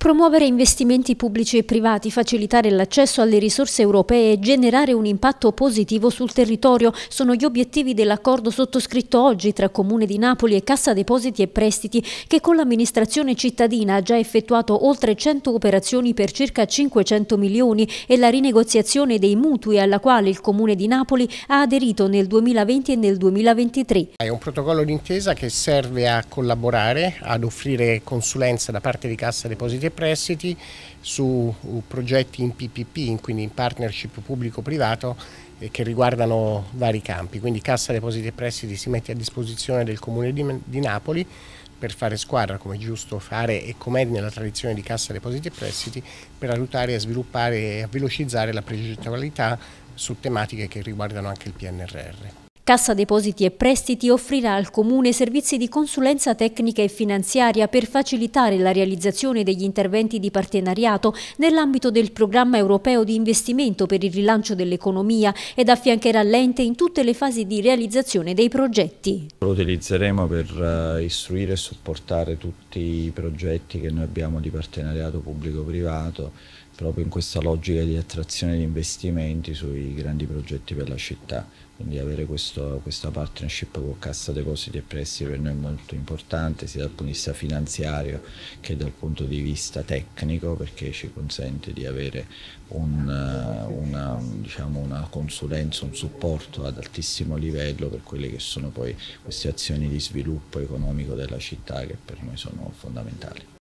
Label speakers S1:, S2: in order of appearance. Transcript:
S1: Promuovere investimenti pubblici e privati, facilitare l'accesso alle risorse europee e generare un impatto positivo sul territorio sono gli obiettivi dell'accordo sottoscritto oggi tra Comune di Napoli e Cassa Depositi e Prestiti che con l'amministrazione cittadina ha già effettuato oltre 100 operazioni per circa 500 milioni e la rinegoziazione dei mutui alla quale il Comune di Napoli ha aderito nel 2020 e nel 2023.
S2: È un protocollo d'intesa che serve a collaborare, ad offrire consulenza da parte di Cassa Depositi e prestiti su progetti in PPP, quindi in partnership pubblico-privato eh, che riguardano vari campi. Quindi Cassa Depositi e Prestiti si mette a disposizione del Comune di, Napoli per fare squadra come è giusto fare e come è nella tradizione di Cassa Depositi e Prestiti per aiutare a sviluppare e a velocizzare la progettualità su tematiche che riguardano anche il PNRR.
S1: Cassa Depositi e Prestiti offrirà al Comune servizi di consulenza tecnica e finanziaria per facilitare la realizzazione degli interventi di partenariato nell'ambito del programma europeo di investimento per il rilancio dell'economia ed affiancherà l'ente in tutte le fasi di realizzazione dei progetti.
S3: Lo utilizzeremo per eh, istruire e supportare tutti i progetti che noi abbiamo di partenariato pubblico-privato proprio in questa logica di attrazione di investimenti sui grandi progetti per la città. Quindi avere questo, questa partnership con Cassa Depositi e Prestiti per noi è molto importante sia dal punto di vista finanziario che dal punto di vista tecnico perché ci consente di avere un, una, diciamo una consulenza, un supporto ad altissimo livello per quelle che sono poi queste azioni di sviluppo economico della città che per noi sono fondamentali.